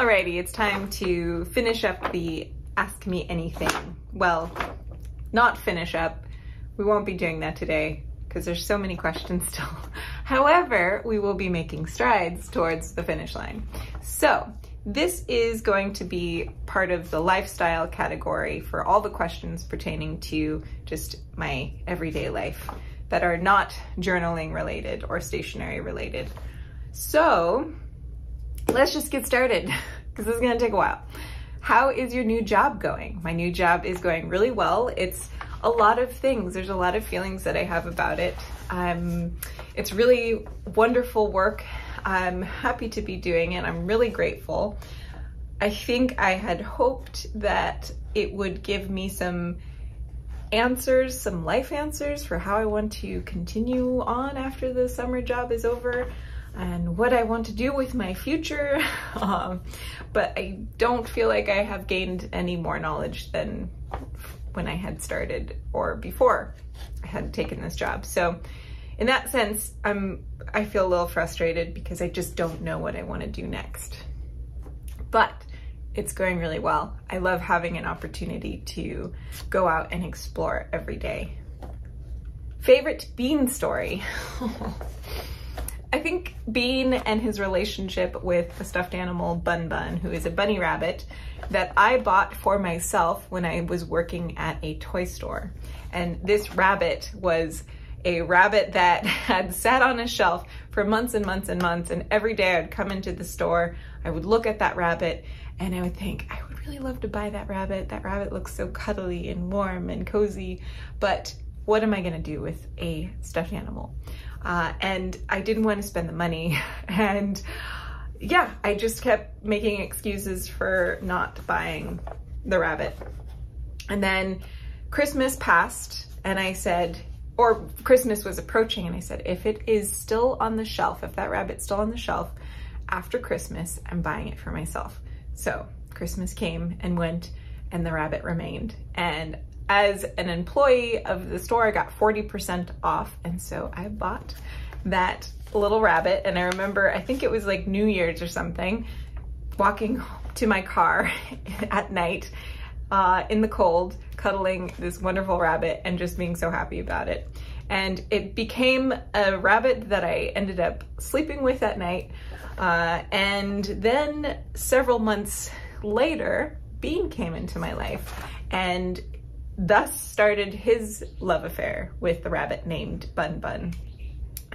Alrighty, it's time to finish up the Ask Me Anything. Well, not finish up. We won't be doing that today because there's so many questions still. However, we will be making strides towards the finish line. So this is going to be part of the lifestyle category for all the questions pertaining to just my everyday life that are not journaling related or stationery related. So let's just get started because this is gonna take a while. How is your new job going? My new job is going really well. It's a lot of things. There's a lot of feelings that I have about it. Um, it's really wonderful work. I'm happy to be doing it. I'm really grateful. I think I had hoped that it would give me some answers, some life answers for how I want to continue on after the summer job is over and what I want to do with my future. um, but I don't feel like I have gained any more knowledge than when I had started or before I had taken this job. So in that sense, I'm I feel a little frustrated because I just don't know what I want to do next. But it's going really well. I love having an opportunity to go out and explore every day. Favorite Bean story? I think Bean and his relationship with the stuffed animal Bun Bun, who is a bunny rabbit that I bought for myself when I was working at a toy store. And this rabbit was a rabbit that had sat on a shelf for months and months and months. And every day I'd come into the store, I would look at that rabbit and I would think, I would really love to buy that rabbit. That rabbit looks so cuddly and warm and cozy, but what am I gonna do with a stuffed animal? Uh, and I didn't want to spend the money. And yeah, I just kept making excuses for not buying the rabbit. And then Christmas passed and I said, or Christmas was approaching and I said, if it is still on the shelf, if that rabbit's still on the shelf after Christmas, I'm buying it for myself. So Christmas came and went and the rabbit remained. And as an employee of the store, I got 40% off. And so I bought that little rabbit. And I remember, I think it was like New Year's or something, walking to my car at night uh, in the cold, cuddling this wonderful rabbit and just being so happy about it. And it became a rabbit that I ended up sleeping with at night. Uh, and then several months later, Bean came into my life and thus started his love affair with the rabbit named Bun Bun.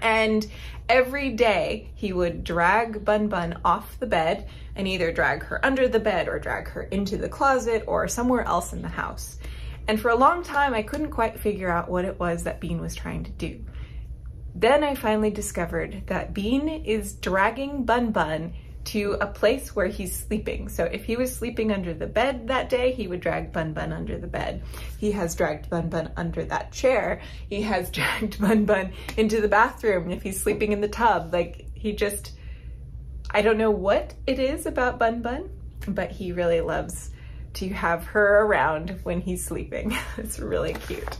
And every day he would drag Bun Bun off the bed and either drag her under the bed or drag her into the closet or somewhere else in the house. And for a long time, I couldn't quite figure out what it was that Bean was trying to do. Then I finally discovered that Bean is dragging Bun Bun to a place where he's sleeping. So if he was sleeping under the bed that day, he would drag Bun Bun under the bed. He has dragged Bun Bun under that chair. He has dragged Bun Bun into the bathroom if he's sleeping in the tub. Like he just, I don't know what it is about Bun Bun, but he really loves to have her around when he's sleeping. it's really cute.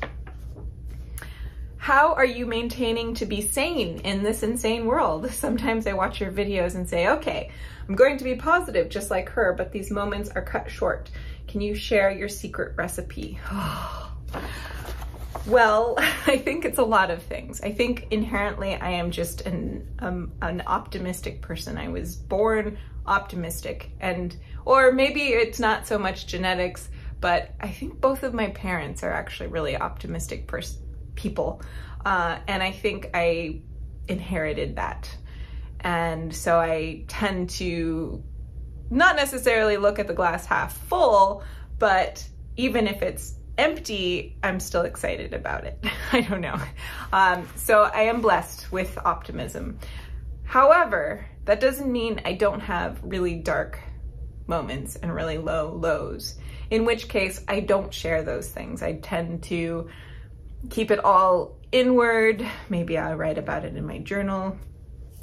How are you maintaining to be sane in this insane world? Sometimes I watch your videos and say, okay, I'm going to be positive just like her, but these moments are cut short. Can you share your secret recipe? well, I think it's a lot of things. I think inherently I am just an, um, an optimistic person. I was born optimistic and, or maybe it's not so much genetics, but I think both of my parents are actually really optimistic person people. Uh, and I think I inherited that. And so I tend to not necessarily look at the glass half full, but even if it's empty, I'm still excited about it. I don't know. Um, so I am blessed with optimism. However, that doesn't mean I don't have really dark moments and really low lows, in which case I don't share those things. I tend to keep it all inward. Maybe I'll write about it in my journal,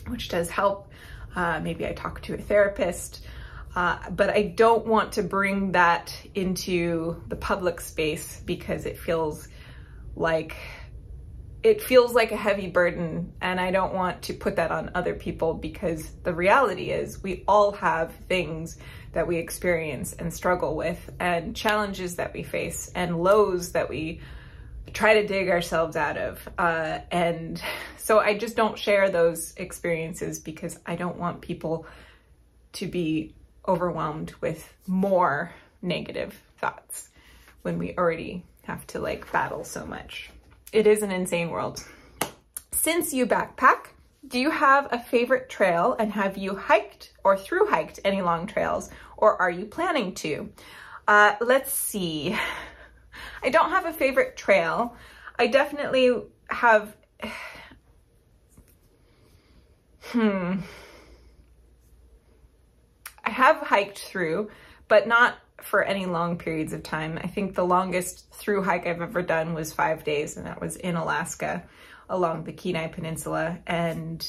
which does help. Uh, maybe I talk to a therapist. Uh, but I don't want to bring that into the public space because it feels like it feels like a heavy burden and I don't want to put that on other people because the reality is we all have things that we experience and struggle with and challenges that we face and lows that we try to dig ourselves out of. Uh, and so I just don't share those experiences because I don't want people to be overwhelmed with more negative thoughts when we already have to like battle so much. It is an insane world. Since you backpack, do you have a favorite trail and have you hiked or through hiked any long trails or are you planning to? Uh, let's see. I don't have a favorite trail. I definitely have, hmm. I have hiked through, but not for any long periods of time. I think the longest through hike I've ever done was five days, and that was in Alaska along the Kenai Peninsula. And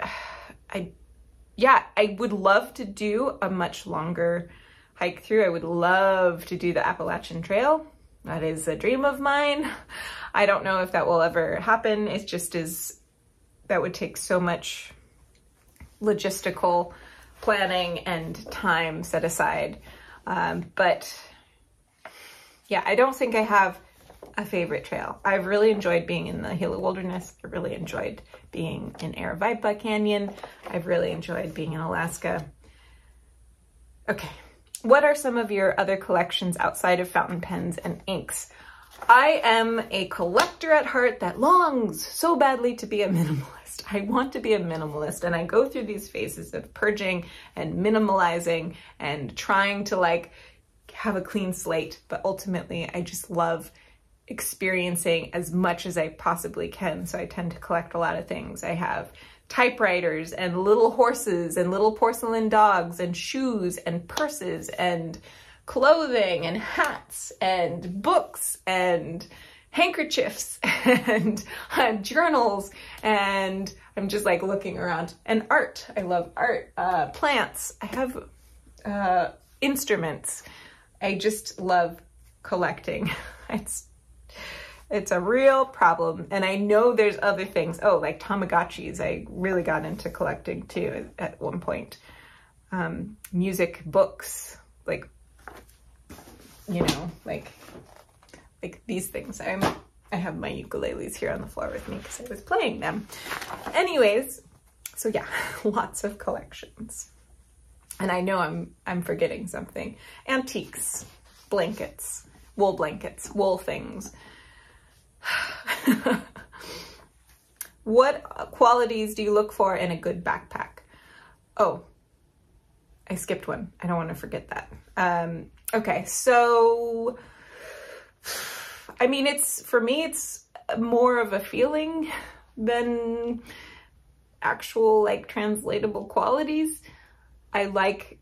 I, yeah, I would love to do a much longer hike through. I would love to do the Appalachian Trail. That is a dream of mine. I don't know if that will ever happen. It just is, that would take so much logistical planning and time set aside. Um, but yeah, I don't think I have a favorite trail. I've really enjoyed being in the Gila Wilderness. I really enjoyed being in Aravaipa Canyon. I've really enjoyed being in Alaska. Okay, what are some of your other collections outside of fountain pens and inks? I am a collector at heart that longs so badly to be a minimalist. I want to be a minimalist and I go through these phases of purging and minimalizing and trying to like have a clean slate, but ultimately I just love experiencing as much as I possibly can. So I tend to collect a lot of things. I have typewriters and little horses and little porcelain dogs and shoes and purses and clothing and hats and books and handkerchiefs and journals and I'm just like looking around and art. I love art, uh, plants. I have uh, instruments. I just love collecting. It's it's a real problem. And I know there's other things. Oh, like Tamagotchis. I really got into collecting too at one point. Um, music books, like you know, like like these things. I'm I have my ukuleles here on the floor with me because I was playing them. Anyways, so yeah, lots of collections. And I know I'm I'm forgetting something. Antiques, blankets, wool blankets, wool things. what qualities do you look for in a good backpack? Oh, I skipped one. I don't want to forget that. Um, Okay, so I mean, it's for me, it's more of a feeling than actual like translatable qualities. I like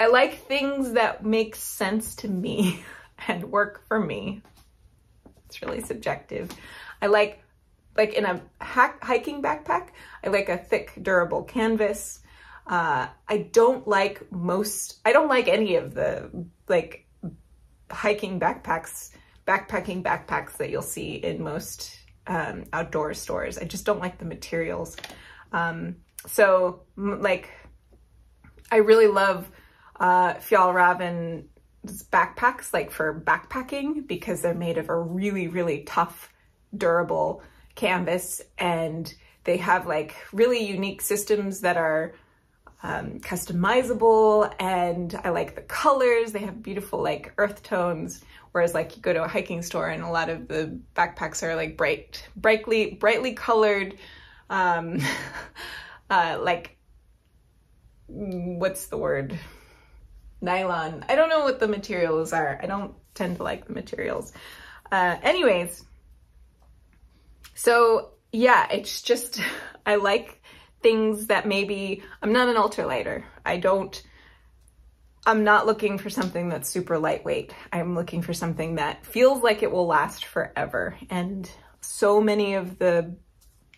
I like things that make sense to me and work for me. It's really subjective. I like like in a hiking backpack, I like a thick durable canvas. Uh, I don't like most, I don't like any of the like hiking backpacks, backpacking backpacks that you'll see in most um, outdoor stores. I just don't like the materials. Um, so like, I really love uh, Fjallraven's backpacks, like for backpacking, because they're made of a really, really tough, durable canvas and they have like really unique systems that are um, customizable and I like the colors. They have beautiful like earth tones. Whereas like you go to a hiking store and a lot of the backpacks are like bright, brightly, brightly colored, um, uh, like what's the word? Nylon. I don't know what the materials are. I don't tend to like the materials. Uh, anyways, so yeah, it's just, I like things that maybe, I'm not an ultralighter. I don't, I'm not looking for something that's super lightweight. I'm looking for something that feels like it will last forever. And so many of the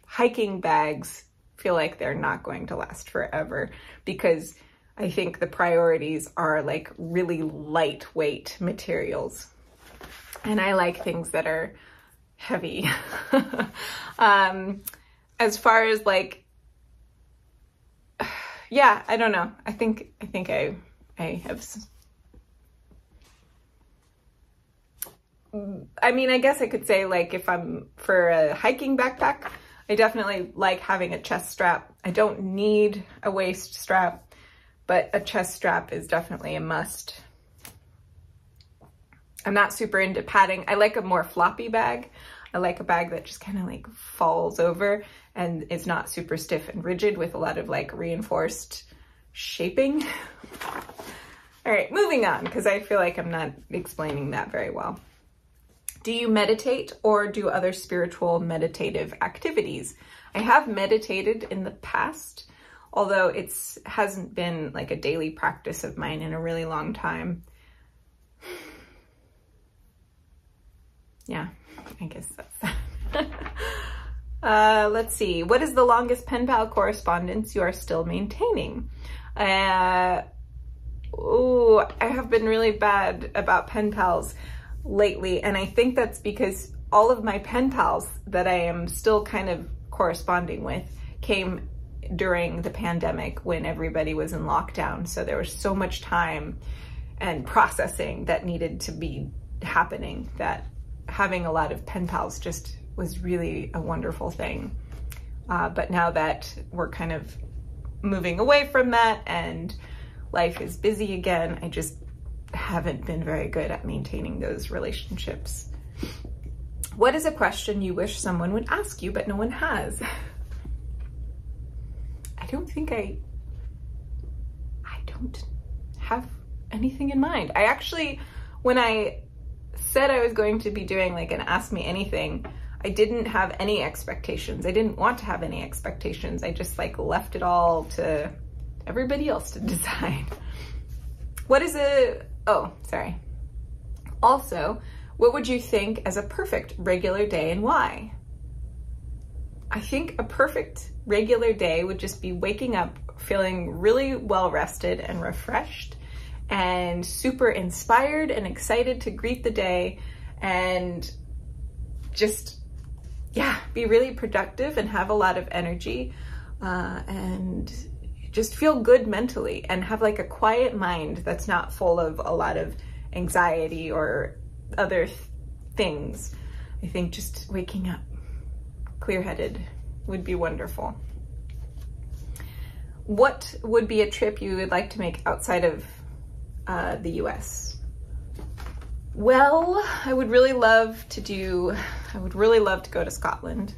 hiking bags feel like they're not going to last forever because I think the priorities are like really lightweight materials. And I like things that are heavy. um, as far as like, yeah, I don't know. I think, I think I, I have, I mean, I guess I could say like if I'm for a hiking backpack, I definitely like having a chest strap. I don't need a waist strap, but a chest strap is definitely a must. I'm not super into padding. I like a more floppy bag. I like a bag that just kind of like falls over and is not super stiff and rigid with a lot of like reinforced shaping. All right, moving on because I feel like I'm not explaining that very well. Do you meditate or do other spiritual meditative activities? I have meditated in the past, although it's hasn't been like a daily practice of mine in a really long time. yeah, I guess that's that. uh, let's see. What is the longest pen pal correspondence you are still maintaining? Uh, oh, I have been really bad about pen pals lately, and I think that's because all of my pen pals that I am still kind of corresponding with came during the pandemic when everybody was in lockdown. So there was so much time and processing that needed to be happening that having a lot of pen pals just was really a wonderful thing. Uh, but now that we're kind of moving away from that and life is busy again, I just haven't been very good at maintaining those relationships. What is a question you wish someone would ask you but no one has? I don't think I, I don't have anything in mind. I actually, when I said I was going to be doing like an Ask Me Anything, I didn't have any expectations. I didn't want to have any expectations. I just like left it all to everybody else to decide. What is a, oh, sorry. Also, what would you think as a perfect regular day and why? I think a perfect regular day would just be waking up feeling really well rested and refreshed and super inspired and excited to greet the day and just, yeah, be really productive and have a lot of energy uh, and just feel good mentally and have like a quiet mind that's not full of a lot of anxiety or other th things. I think just waking up clear headed would be wonderful. What would be a trip you would like to make outside of uh, the US? Well, I would really love to do, I would really love to go to Scotland.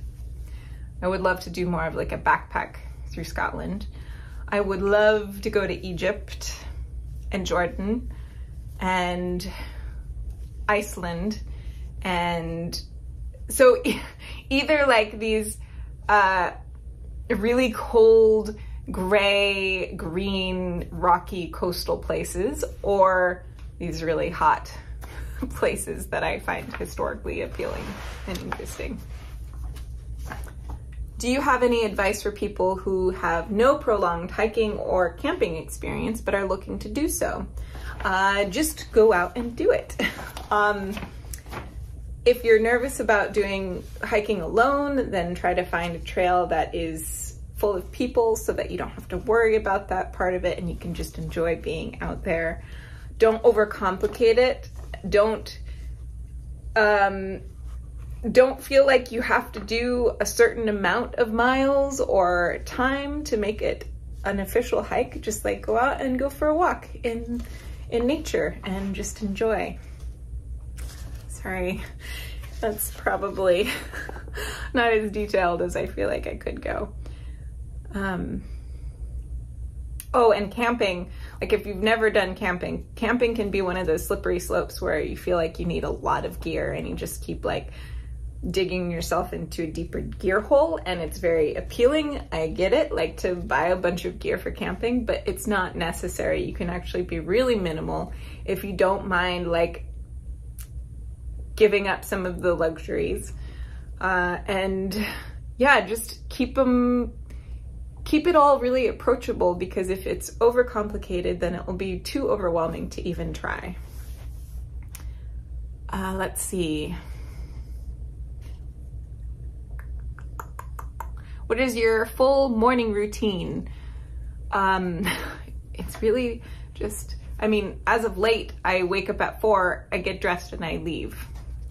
I would love to do more of like a backpack through Scotland. I would love to go to Egypt and Jordan and Iceland and so either like these uh, really cold gray, green, rocky coastal places or these really hot places that I find historically appealing and interesting. Do you have any advice for people who have no prolonged hiking or camping experience but are looking to do so? Uh, just go out and do it. um, if you're nervous about doing hiking alone, then try to find a trail that is full of people so that you don't have to worry about that part of it and you can just enjoy being out there. Don't overcomplicate it. Don't um, don't feel like you have to do a certain amount of miles or time to make it an official hike. Just like go out and go for a walk in in nature and just enjoy. Sorry, that's probably not as detailed as I feel like I could go. Um, oh, and camping. Like if you've never done camping, camping can be one of those slippery slopes where you feel like you need a lot of gear and you just keep like digging yourself into a deeper gear hole and it's very appealing. I get it, like to buy a bunch of gear for camping, but it's not necessary. You can actually be really minimal if you don't mind like giving up some of the luxuries. Uh, and yeah, just keep them keep it all really approachable because if it's overcomplicated, then it will be too overwhelming to even try. Uh, let's see. What is your full morning routine? Um, it's really just, I mean, as of late, I wake up at four, I get dressed and I leave.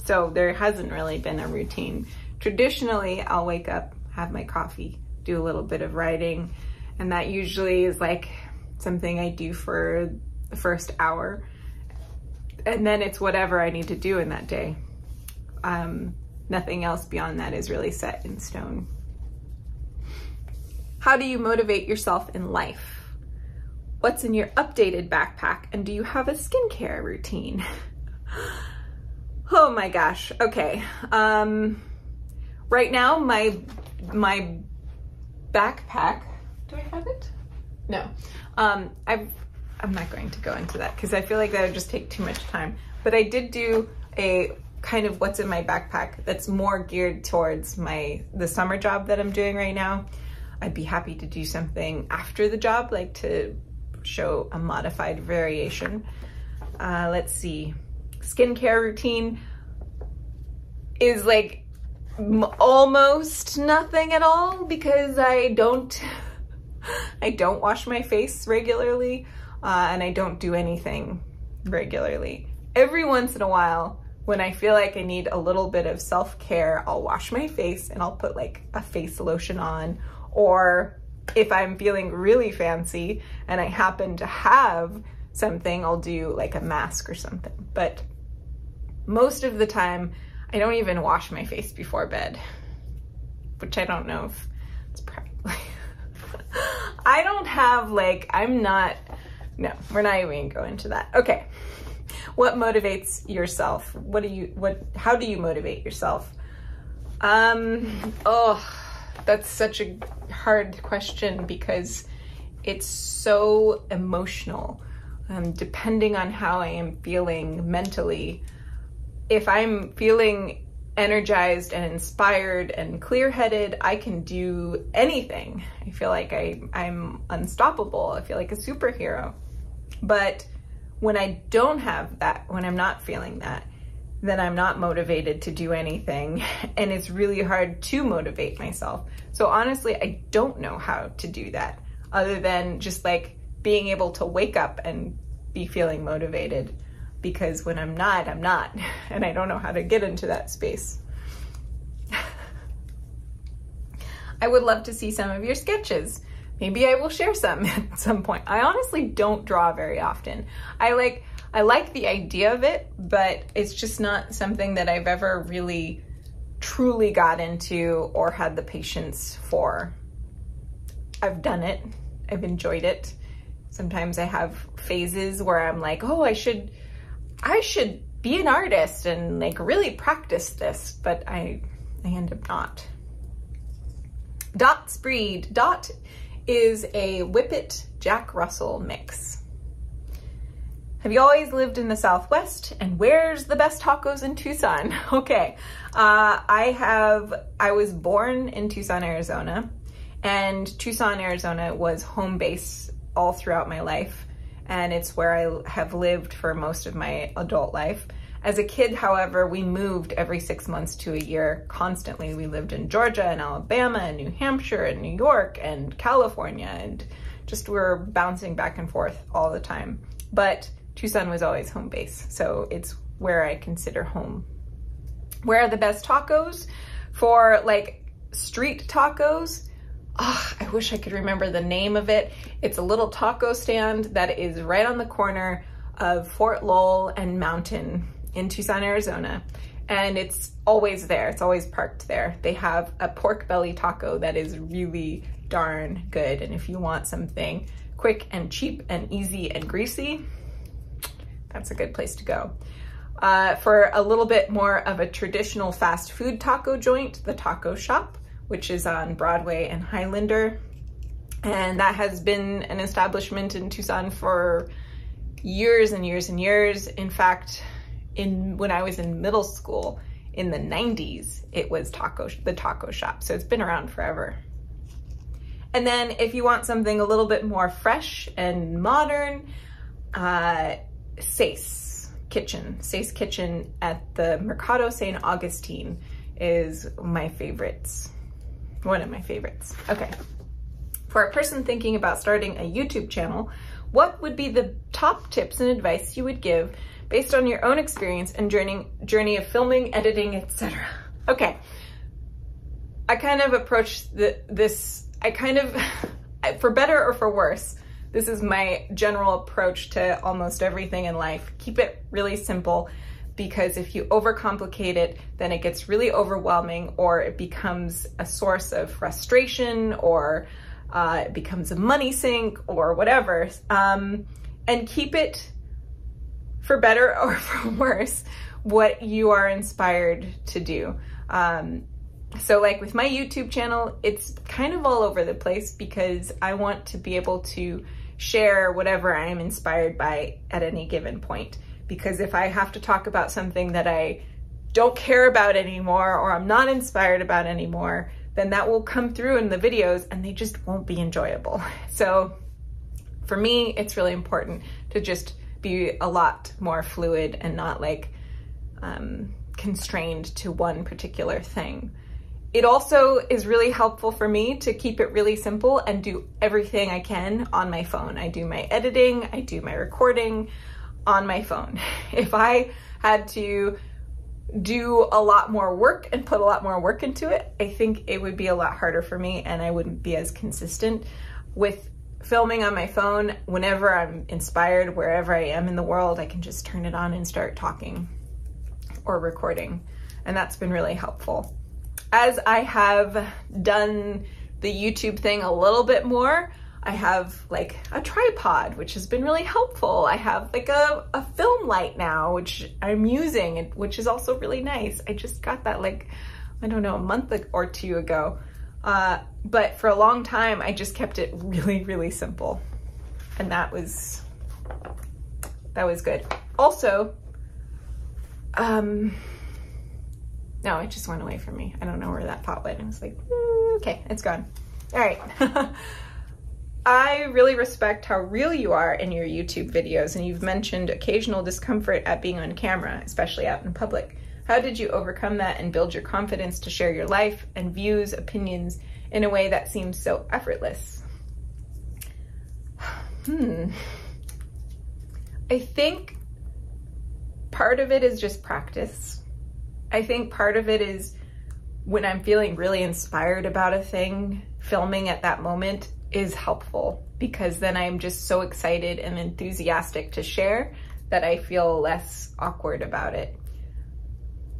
So there hasn't really been a routine. Traditionally, I'll wake up, have my coffee, do a little bit of writing, and that usually is like something I do for the first hour. And then it's whatever I need to do in that day. Um, nothing else beyond that is really set in stone. How do you motivate yourself in life? What's in your updated backpack? And do you have a skincare routine? oh my gosh. Okay. Um, right now, my, my backpack, do I have it? No. Um, I've, I'm not going to go into that because I feel like that would just take too much time. But I did do a kind of what's in my backpack that's more geared towards my the summer job that I'm doing right now. I'd be happy to do something after the job, like to show a modified variation. Uh, let's see, skincare routine is like almost nothing at all because I don't, I don't wash my face regularly uh, and I don't do anything regularly. Every once in a while, when I feel like I need a little bit of self-care, I'll wash my face and I'll put like a face lotion on or if I'm feeling really fancy and I happen to have something, I'll do like a mask or something. But most of the time, I don't even wash my face before bed, which I don't know if it's probably. I don't have like, I'm not, no, we're not even gonna go into that. Okay. What motivates yourself? What do you, what, how do you motivate yourself? Um, oh, that's such a hard question because it's so emotional. Um, depending on how I am feeling mentally, if I'm feeling energized and inspired and clear-headed, I can do anything. I feel like I, I'm unstoppable. I feel like a superhero. But when I don't have that, when I'm not feeling that, then I'm not motivated to do anything. And it's really hard to motivate myself. So honestly, I don't know how to do that other than just like being able to wake up and be feeling motivated because when I'm not, I'm not. And I don't know how to get into that space. I would love to see some of your sketches. Maybe I will share some at some point. I honestly don't draw very often. I like, I like the idea of it, but it's just not something that I've ever really truly got into or had the patience for. I've done it. I've enjoyed it. Sometimes I have phases where I'm like, oh, I should, I should be an artist and like really practice this, but I, I end up not. Dot's breed. Dot is a Whippet Jack Russell mix. Have you always lived in the Southwest? And where's the best tacos in Tucson? Okay, uh, I have, I was born in Tucson, Arizona, and Tucson, Arizona was home base all throughout my life. And it's where I have lived for most of my adult life. As a kid, however, we moved every six months to a year constantly. We lived in Georgia and Alabama and New Hampshire and New York and California and just we were bouncing back and forth all the time. But Tucson was always home base, so it's where I consider home. Where are the best tacos? For like street tacos, oh, I wish I could remember the name of it. It's a little taco stand that is right on the corner of Fort Lowell and Mountain in Tucson, Arizona. And it's always there. It's always parked there. They have a pork belly taco that is really darn good. And if you want something quick and cheap and easy and greasy, that's a good place to go. Uh, for a little bit more of a traditional fast food taco joint, the Taco Shop, which is on Broadway and Highlander. And that has been an establishment in Tucson for years and years and years. In fact, in when I was in middle school in the 90s, it was taco the taco shop. So it's been around forever. And then if you want something a little bit more fresh and modern, uh, Seis Kitchen. Seis Kitchen at the Mercado St. Augustine is my favorites. One of my favorites. Okay. For a person thinking about starting a YouTube channel, what would be the top tips and advice you would give based on your own experience and journey, journey of filming, editing, etc.? Okay. I kind of approach the, this, I kind of, for better or for worse, this is my general approach to almost everything in life. Keep it really simple because if you overcomplicate it, then it gets really overwhelming or it becomes a source of frustration or uh, it becomes a money sink or whatever. Um, and keep it for better or for worse what you are inspired to do. Um, so like with my YouTube channel, it's kind of all over the place because I want to be able to share whatever I am inspired by at any given point because if I have to talk about something that I don't care about anymore or I'm not inspired about anymore, then that will come through in the videos and they just won't be enjoyable. So for me, it's really important to just be a lot more fluid and not like um, constrained to one particular thing. It also is really helpful for me to keep it really simple and do everything I can on my phone. I do my editing, I do my recording, on my phone. If I had to do a lot more work and put a lot more work into it, I think it would be a lot harder for me and I wouldn't be as consistent with filming on my phone. Whenever I'm inspired, wherever I am in the world, I can just turn it on and start talking or recording. And that's been really helpful. As I have done the YouTube thing a little bit more, I have like a tripod, which has been really helpful. I have like a, a film light now, which I'm using, which is also really nice. I just got that like, I don't know, a month or two ago. Uh, but for a long time, I just kept it really, really simple. And that was, that was good. Also, um, no, it just went away from me. I don't know where that pot went. I was like, mm, okay, it's gone. All right. I really respect how real you are in your YouTube videos, and you've mentioned occasional discomfort at being on camera, especially out in public. How did you overcome that and build your confidence to share your life and views, opinions in a way that seems so effortless? Hmm. I think part of it is just practice. I think part of it is when I'm feeling really inspired about a thing, filming at that moment is helpful because then I'm just so excited and enthusiastic to share that I feel less awkward about it.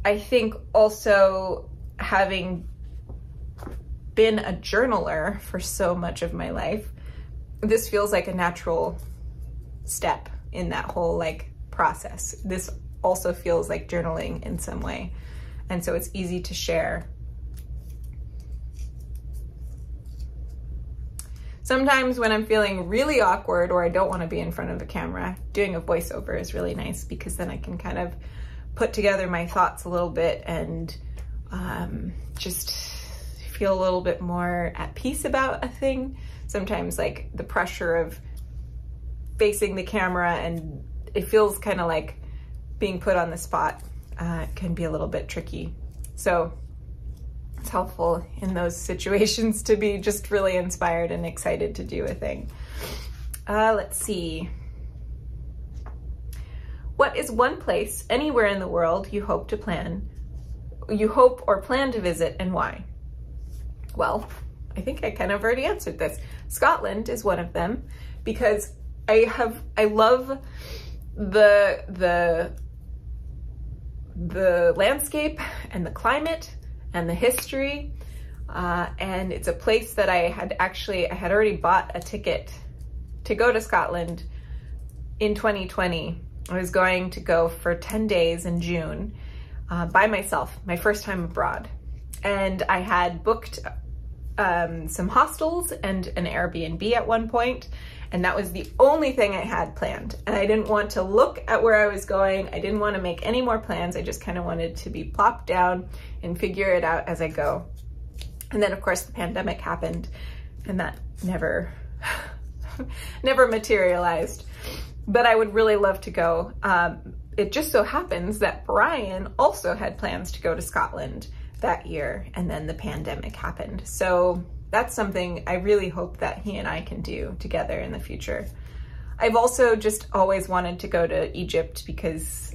I think also having been a journaler for so much of my life, this feels like a natural step in that whole like process. This also feels like journaling in some way. And so it's easy to share Sometimes when I'm feeling really awkward or I don't want to be in front of the camera, doing a voiceover is really nice because then I can kind of put together my thoughts a little bit and um, just feel a little bit more at peace about a thing. Sometimes like the pressure of facing the camera and it feels kind of like being put on the spot uh, can be a little bit tricky. So it's helpful in those situations to be just really inspired and excited to do a thing. Uh, let's see. What is one place anywhere in the world you hope to plan, you hope or plan to visit and why? Well, I think I kind of already answered this. Scotland is one of them because I have, I love the, the, the landscape and the climate and the history. Uh, and it's a place that I had actually, I had already bought a ticket to go to Scotland in 2020. I was going to go for 10 days in June uh, by myself, my first time abroad. And I had booked um, some hostels and an Airbnb at one point, and that was the only thing I had planned. And I didn't want to look at where I was going. I didn't want to make any more plans. I just kind of wanted to be plopped down and figure it out as I go. And then of course the pandemic happened and that never, never materialized. But I would really love to go. Um, it just so happens that Brian also had plans to go to Scotland that year and then the pandemic happened. So that's something I really hope that he and I can do together in the future. I've also just always wanted to go to Egypt because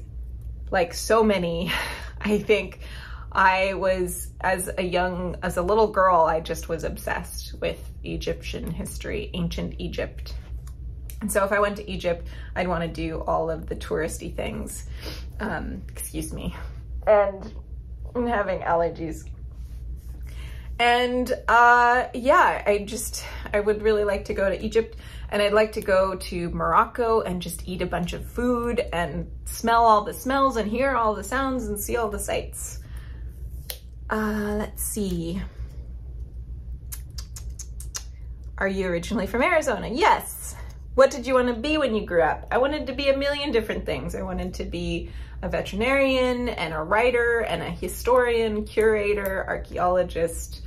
like so many, I think I was, as a young, as a little girl, I just was obsessed with Egyptian history, ancient Egypt. And so if I went to Egypt, I'd want to do all of the touristy things. Um, excuse me. And I'm having allergies. And uh, yeah, I just, I would really like to go to Egypt and I'd like to go to Morocco and just eat a bunch of food and smell all the smells and hear all the sounds and see all the sights. Uh, let's see. Are you originally from Arizona? Yes. What did you want to be when you grew up? I wanted to be a million different things. I wanted to be a veterinarian and a writer and a historian, curator, archaeologist,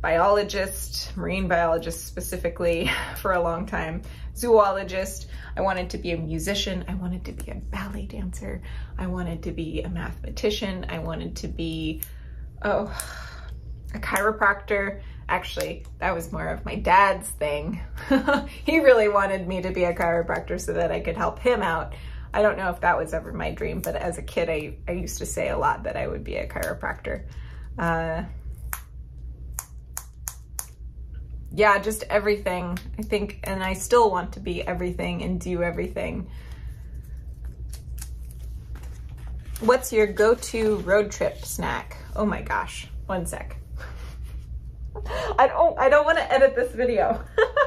biologist, marine biologist specifically for a long time, zoologist. I wanted to be a musician. I wanted to be a ballet dancer. I wanted to be a mathematician. I wanted to be oh, a chiropractor. Actually, that was more of my dad's thing. he really wanted me to be a chiropractor so that I could help him out. I don't know if that was ever my dream, but as a kid, I, I used to say a lot that I would be a chiropractor. Uh, yeah, just everything. I think, and I still want to be everything and do everything. What's your go-to road trip snack? Oh my gosh, one sec. I don't, I don't want to edit this video.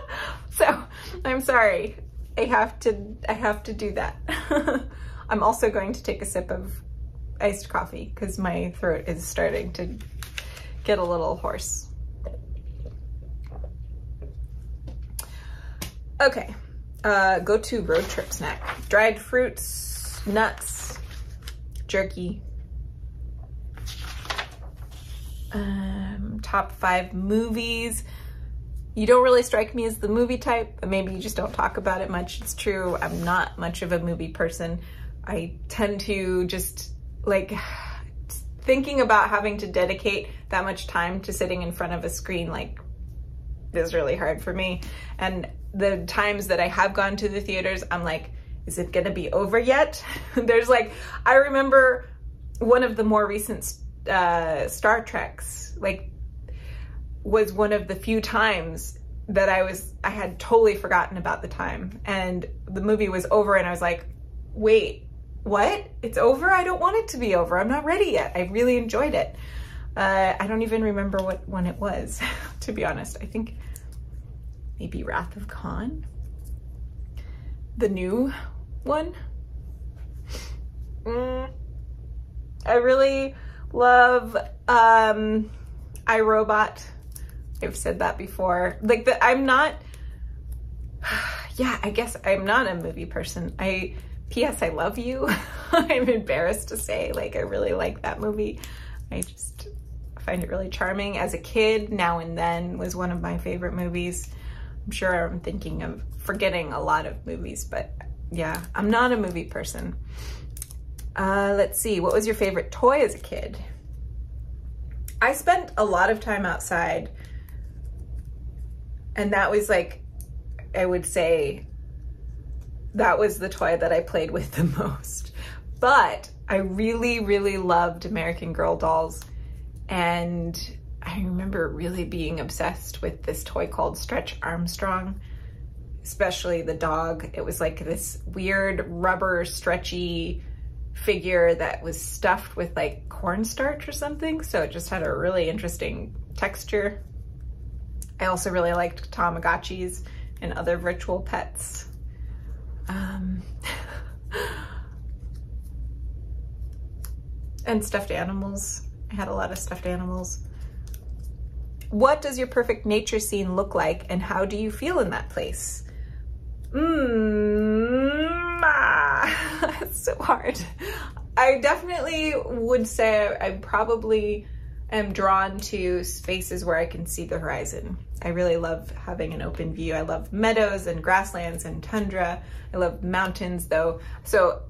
so I'm sorry. I have to, I have to do that. I'm also going to take a sip of iced coffee because my throat is starting to get a little hoarse. Okay, uh, go to road trip snack. Dried fruits, nuts, jerky, um, top five movies. You don't really strike me as the movie type, but maybe you just don't talk about it much. It's true, I'm not much of a movie person. I tend to just like thinking about having to dedicate that much time to sitting in front of a screen like is really hard for me. And the times that I have gone to the theaters, I'm like, is it gonna be over yet? There's like, I remember one of the more recent uh, Star Treks, like was one of the few times that I was, I had totally forgotten about the time and the movie was over and I was like, wait, what? It's over? I don't want it to be over. I'm not ready yet. I really enjoyed it. Uh, I don't even remember what one it was, to be honest. I think maybe Wrath of Khan, the new one. Mm, I really love um, iRobot. I've said that before. Like that I'm not, yeah, I guess I'm not a movie person. I, P.S. I love you. I'm embarrassed to say, like, I really like that movie. I just find it really charming. As a kid, Now and Then was one of my favorite movies. I'm sure I'm thinking of forgetting a lot of movies, but yeah, I'm not a movie person. Uh, let's see, what was your favorite toy as a kid? I spent a lot of time outside and that was like, I would say that was the toy that I played with the most. But I really, really loved American Girl dolls. And I remember really being obsessed with this toy called Stretch Armstrong, especially the dog. It was like this weird rubber stretchy figure that was stuffed with like cornstarch or something. So it just had a really interesting texture. I also really liked Tamagotchis and other virtual pets. Um, and stuffed animals. I had a lot of stuffed animals. What does your perfect nature scene look like and how do you feel in that place? Mmm, ah, so hard. I definitely would say I probably am drawn to spaces where I can see the horizon. I really love having an open view. I love meadows and grasslands and tundra. I love mountains though. So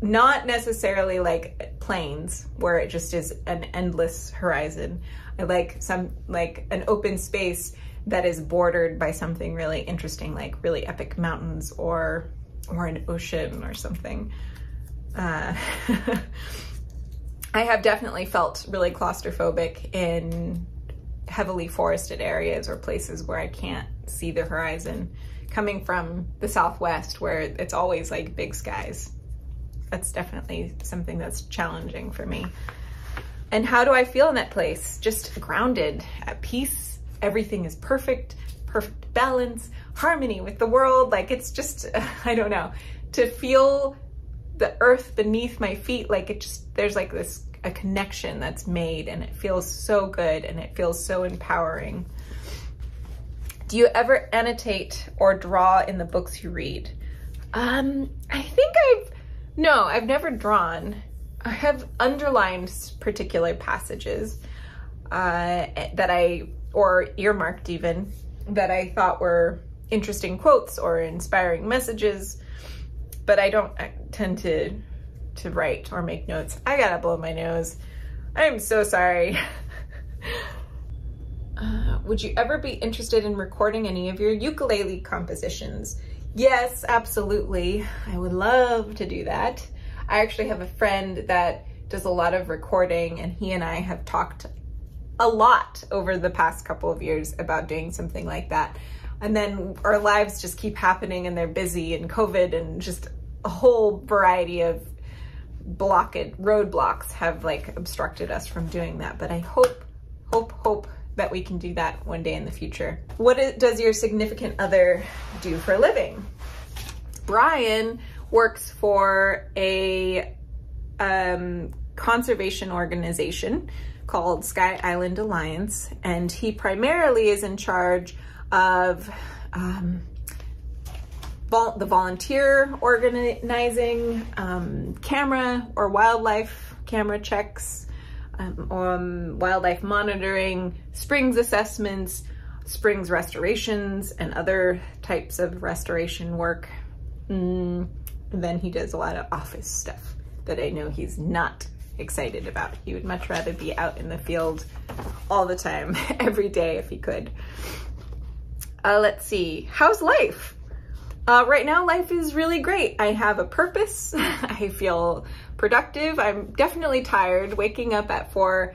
not necessarily like plains where it just is an endless horizon. I like some like an open space that is bordered by something really interesting, like really epic mountains or or an ocean or something. Uh, I have definitely felt really claustrophobic in heavily forested areas or places where I can't see the horizon. Coming from the Southwest where it's always like big skies. That's definitely something that's challenging for me. And how do I feel in that place? Just grounded, at peace. Everything is perfect, perfect balance, harmony with the world. Like it's just, I don't know, to feel the earth beneath my feet, like it just, there's like this, a connection that's made and it feels so good and it feels so empowering. Do you ever annotate or draw in the books you read? Um, I think I've, no, I've never drawn. I have underlined particular passages uh, that I, or earmarked even, that I thought were interesting quotes or inspiring messages but I don't tend to to write or make notes. I gotta blow my nose. I'm so sorry. uh, would you ever be interested in recording any of your ukulele compositions? Yes, absolutely. I would love to do that. I actually have a friend that does a lot of recording and he and I have talked a lot over the past couple of years about doing something like that and then our lives just keep happening and they're busy and COVID and just a whole variety of blocked roadblocks have like obstructed us from doing that. But I hope, hope, hope that we can do that one day in the future. What does your significant other do for a living? Brian works for a um, conservation organization called Sky Island Alliance, and he primarily is in charge of um, vol the volunteer organizing, um, camera or wildlife camera checks, um, um, wildlife monitoring, springs assessments, springs restorations, and other types of restoration work. Mm, then he does a lot of office stuff that I know he's not excited about. He would much rather be out in the field all the time, every day if he could. Uh, let's see, how's life? Uh, right now, life is really great. I have a purpose. I feel productive. I'm definitely tired. Waking up at four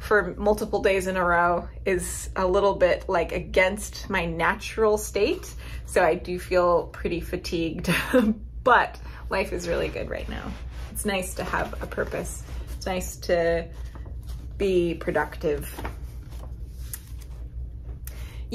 for multiple days in a row is a little bit like against my natural state. So I do feel pretty fatigued, but life is really good right now. It's nice to have a purpose. It's nice to be productive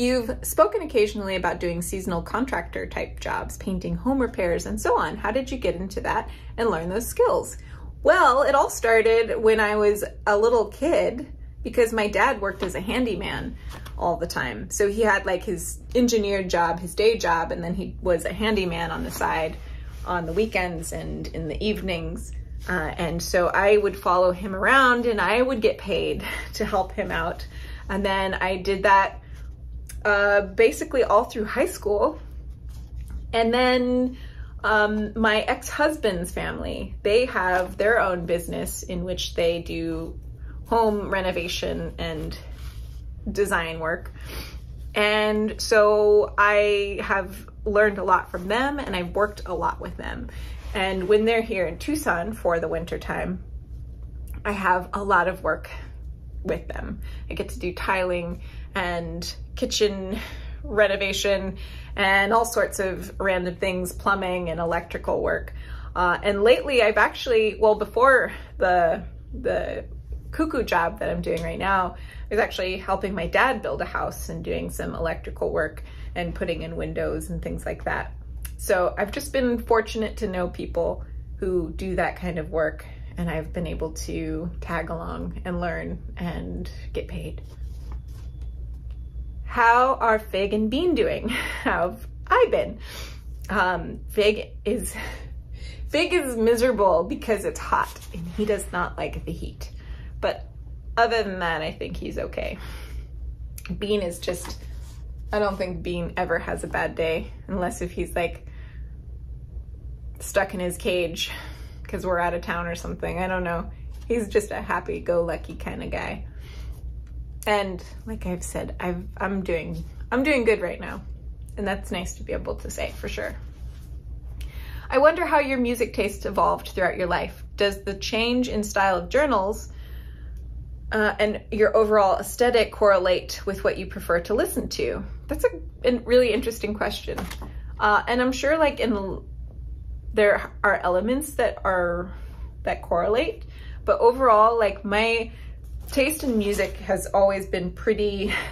You've spoken occasionally about doing seasonal contractor type jobs, painting home repairs and so on. How did you get into that and learn those skills? Well, it all started when I was a little kid because my dad worked as a handyman all the time. So he had like his engineer job, his day job, and then he was a handyman on the side on the weekends and in the evenings. Uh, and so I would follow him around and I would get paid to help him out. And then I did that uh, basically all through high school. And then um, my ex-husband's family, they have their own business in which they do home renovation and design work. And so I have learned a lot from them and I've worked a lot with them. And when they're here in Tucson for the winter time, I have a lot of work with them. I get to do tiling and kitchen renovation and all sorts of random things, plumbing and electrical work. Uh, and lately I've actually, well, before the, the cuckoo job that I'm doing right now, I was actually helping my dad build a house and doing some electrical work and putting in windows and things like that. So I've just been fortunate to know people who do that kind of work and I've been able to tag along and learn and get paid. How are Fig and Bean doing? How have I been? Um, Fig is Fig is miserable because it's hot and he does not like the heat. But other than that, I think he's okay. Bean is just, I don't think Bean ever has a bad day unless if he's like stuck in his cage because we're out of town or something. I don't know. He's just a happy-go-lucky kind of guy. And like I've said, I've, I'm doing I'm doing good right now. And that's nice to be able to say for sure. I wonder how your music taste evolved throughout your life. Does the change in style of journals uh, and your overall aesthetic correlate with what you prefer to listen to? That's a, a really interesting question. Uh, and I'm sure like in there are elements that are that correlate, but overall like my taste in music has always been pretty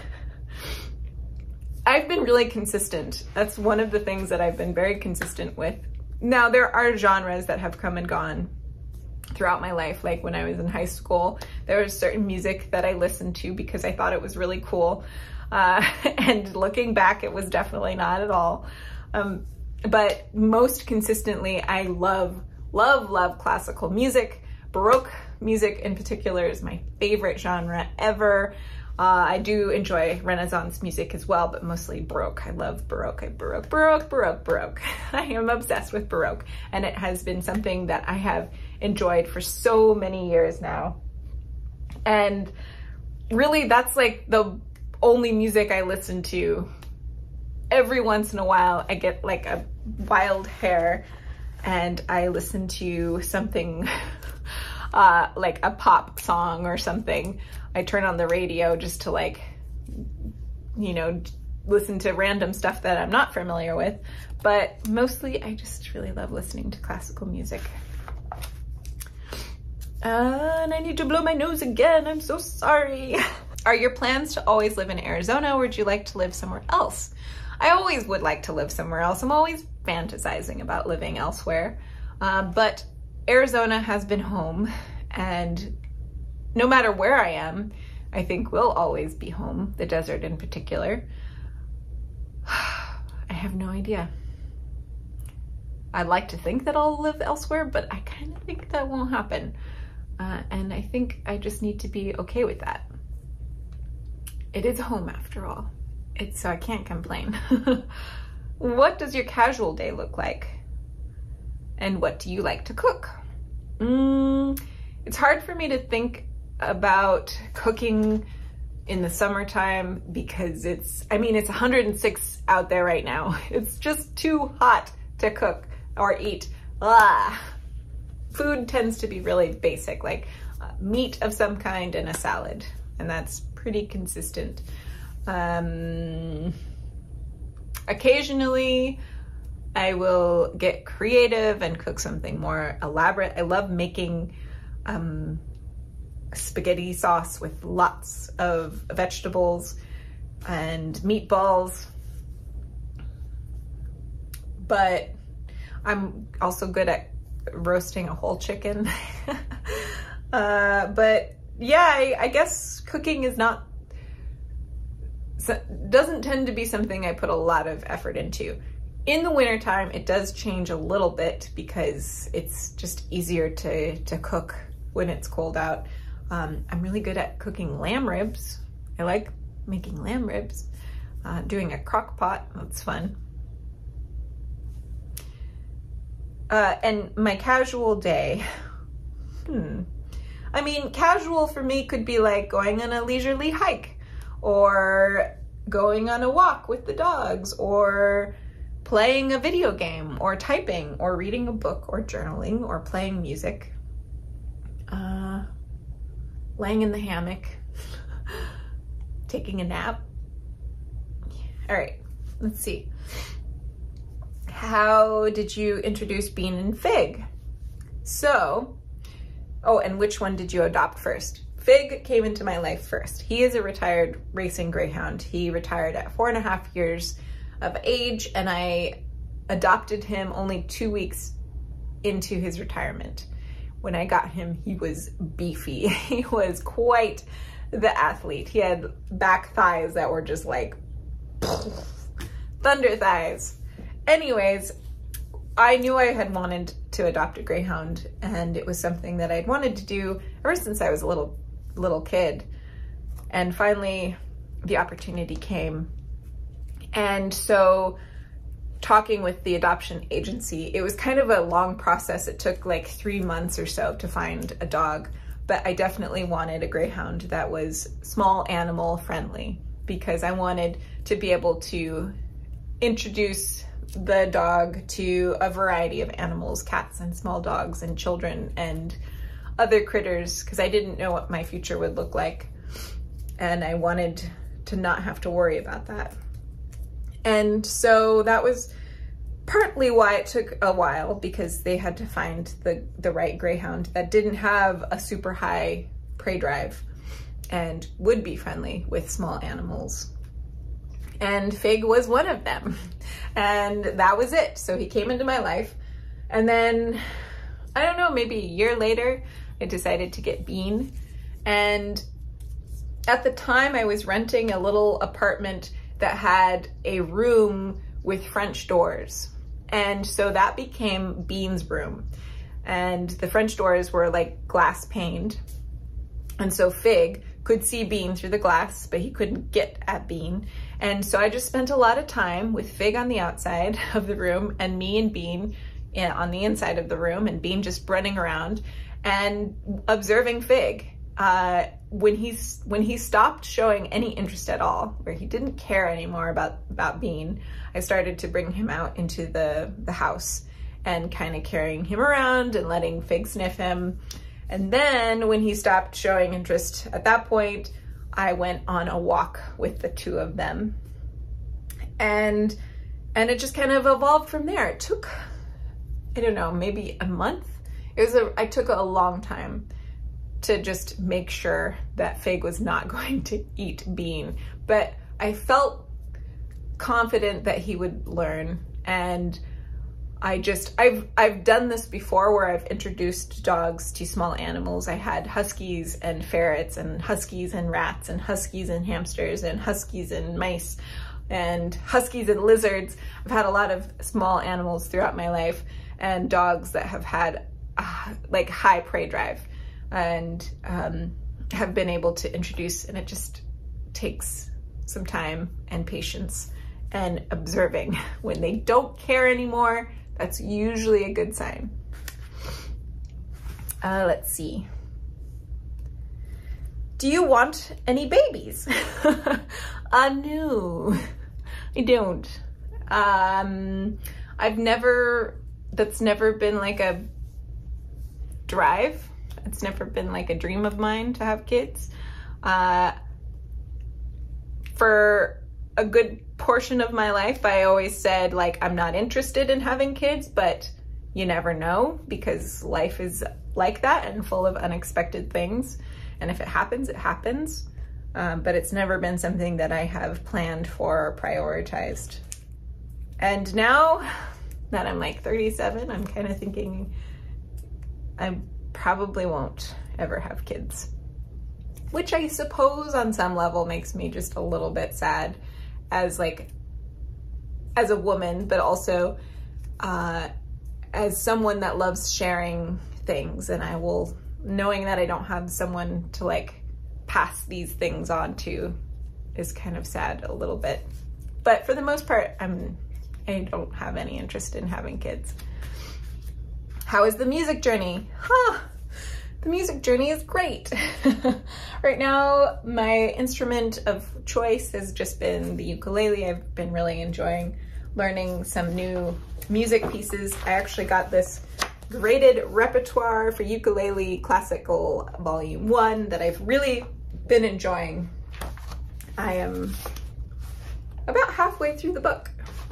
I've been really consistent. That's one of the things that I've been very consistent with. Now there are genres that have come and gone throughout my life. Like when I was in high school, there was certain music that I listened to because I thought it was really cool. Uh, and looking back, it was definitely not at all. Um, but most consistently, I love, love, love classical music. Baroque music in particular is my favorite genre ever. Uh, I do enjoy Renaissance music as well, but mostly Baroque. I love Baroque, I Baroque, Baroque, Baroque, Baroque. I am obsessed with Baroque, and it has been something that I have enjoyed for so many years now. And really, that's like the only music I listen to. Every once in a while, I get like a wild hair and I listen to something uh, like a pop song or something. I turn on the radio just to like, you know, listen to random stuff that I'm not familiar with. But mostly I just really love listening to classical music. And I need to blow my nose again. I'm so sorry. Are your plans to always live in Arizona or would you like to live somewhere else? I always would like to live somewhere else. I'm always fantasizing about living elsewhere. Uh, but Arizona has been home and no matter where I am, I think we'll always be home, the desert in particular. I have no idea. I'd like to think that I'll live elsewhere, but I kind of think that won't happen. Uh, and I think I just need to be okay with that. It is home after all. It's so I can't complain. what does your casual day look like? And what do you like to cook? Mm, it's hard for me to think about cooking in the summertime because it's, I mean, it's 106 out there right now. It's just too hot to cook or eat. Ah. Food tends to be really basic, like uh, meat of some kind and a salad, and that's pretty consistent. Um, occasionally, I will get creative and cook something more elaborate. I love making um, spaghetti sauce with lots of vegetables and meatballs. But I'm also good at roasting a whole chicken. uh, but yeah, I, I guess cooking is not, doesn't tend to be something I put a lot of effort into. In the wintertime, it does change a little bit because it's just easier to, to cook when it's cold out. Um, I'm really good at cooking lamb ribs. I like making lamb ribs. Uh, doing a crock pot, that's fun. Uh, and my casual day, hmm. I mean, casual for me could be like going on a leisurely hike or going on a walk with the dogs or playing a video game or typing or reading a book or journaling or playing music. Uh, laying in the hammock, taking a nap. All right, let's see. How did you introduce Bean and Fig? So, oh, and which one did you adopt first? Fig came into my life first. He is a retired racing greyhound. He retired at four and a half years of age and I adopted him only two weeks into his retirement when I got him, he was beefy. he was quite the athlete. He had back thighs that were just like thunder thighs. Anyways, I knew I had wanted to adopt a greyhound and it was something that I'd wanted to do ever since I was a little little kid. And finally the opportunity came. And so talking with the adoption agency, it was kind of a long process. It took like three months or so to find a dog, but I definitely wanted a greyhound that was small animal friendly because I wanted to be able to introduce the dog to a variety of animals, cats and small dogs and children and other critters because I didn't know what my future would look like. And I wanted to not have to worry about that. And so that was partly why it took a while because they had to find the, the right greyhound that didn't have a super high prey drive and would be friendly with small animals. And Fig was one of them. And that was it. So he came into my life. And then, I don't know, maybe a year later, I decided to get Bean. And at the time, I was renting a little apartment that had a room with French doors. And so that became Bean's room. And the French doors were like glass paned. And so Fig could see Bean through the glass, but he couldn't get at Bean. And so I just spent a lot of time with Fig on the outside of the room and me and Bean eh, on the inside of the room and Bean just running around and observing Fig uh, when he's when he stopped showing any interest at all, where he didn't care anymore about about Bean, I started to bring him out into the the house and kind of carrying him around and letting Fig sniff him. And then when he stopped showing interest at that point, I went on a walk with the two of them. And and it just kind of evolved from there. It took I don't know, maybe a month. It was a I took a long time to just make sure that Fig was not going to eat Bean. But I felt confident that he would learn and I just I've I've done this before where I've introduced dogs to small animals. I had huskies and ferrets and huskies and rats and huskies and hamsters and huskies and mice and huskies and lizards. I've had a lot of small animals throughout my life and dogs that have had like high prey drive. And um, have been able to introduce and it just takes some time and patience and observing. When they don't care anymore that's usually a good sign. Uh, let's see. Do you want any babies? Uh no. I don't. Um i've never that's never been like a drive it's never been like a dream of mine to have kids. Uh, for a good portion of my life, I always said like, I'm not interested in having kids, but you never know because life is like that and full of unexpected things. And if it happens, it happens. Um, but it's never been something that I have planned for or prioritized. And now that I'm like 37, I'm kind of thinking I probably won't ever have kids. Which I suppose on some level makes me just a little bit sad as like, as a woman, but also uh, as someone that loves sharing things and I will, knowing that I don't have someone to like pass these things on to is kind of sad a little bit. But for the most part, I'm, I don't have any interest in having kids. How is the music journey? Huh, the music journey is great. right now, my instrument of choice has just been the ukulele. I've been really enjoying learning some new music pieces. I actually got this graded repertoire for ukulele classical volume one that I've really been enjoying. I am about halfway through the book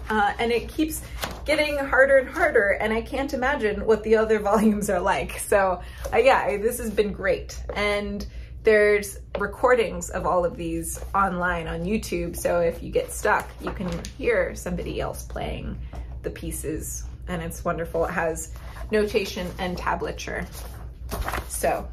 uh, and it keeps getting harder and harder and I can't imagine what the other volumes are like. So uh, yeah, this has been great. And there's recordings of all of these online on YouTube. So if you get stuck, you can hear somebody else playing the pieces and it's wonderful. It has notation and tablature. So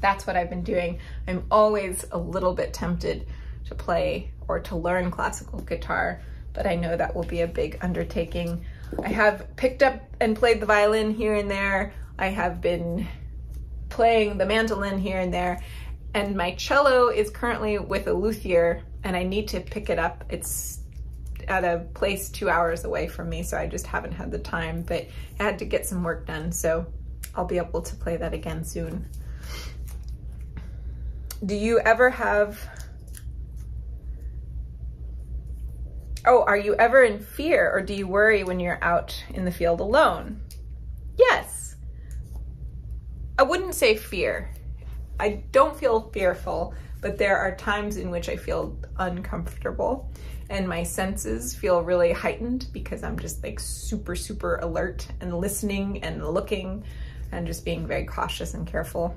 that's what I've been doing. I'm always a little bit tempted to play or to learn classical guitar but I know that will be a big undertaking. I have picked up and played the violin here and there. I have been playing the mandolin here and there, and my cello is currently with a luthier, and I need to pick it up. It's at a place two hours away from me, so I just haven't had the time, but I had to get some work done, so I'll be able to play that again soon. Do you ever have, oh, are you ever in fear or do you worry when you're out in the field alone? Yes. I wouldn't say fear. I don't feel fearful, but there are times in which I feel uncomfortable and my senses feel really heightened because I'm just like super, super alert and listening and looking and just being very cautious and careful.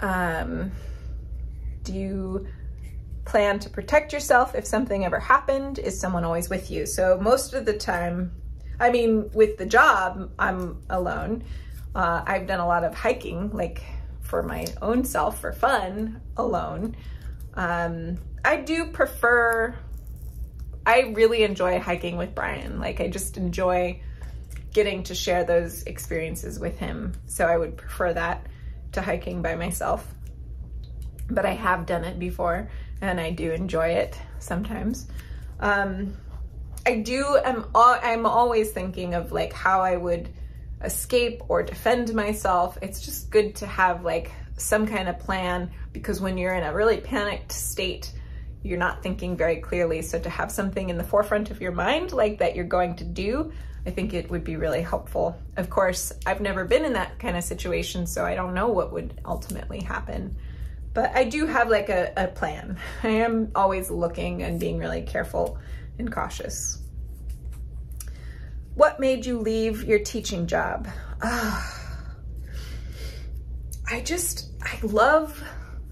Um, do you plan to protect yourself if something ever happened? Is someone always with you? So most of the time, I mean, with the job, I'm alone. Uh, I've done a lot of hiking, like for my own self, for fun, alone. Um, I do prefer, I really enjoy hiking with Brian. Like I just enjoy getting to share those experiences with him. So I would prefer that to hiking by myself. But I have done it before and I do enjoy it sometimes. Um, I do, I'm, I'm always thinking of like how I would escape or defend myself. It's just good to have like some kind of plan because when you're in a really panicked state, you're not thinking very clearly. So to have something in the forefront of your mind like that you're going to do I think it would be really helpful. Of course, I've never been in that kind of situation, so I don't know what would ultimately happen. But I do have like a, a plan. I am always looking and being really careful and cautious. What made you leave your teaching job? Uh, I just, I love,